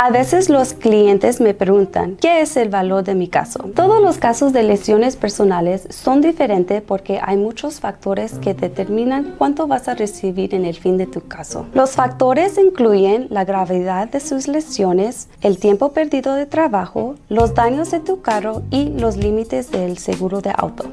A veces los clientes me preguntan, ¿qué es el valor de mi caso? Todos los casos de lesiones personales son diferentes porque hay muchos factores que determinan cuánto vas a recibir en el fin de tu caso. Los factores incluyen la gravedad de sus lesiones, el tiempo perdido de trabajo, los daños de tu carro y los límites del seguro de auto.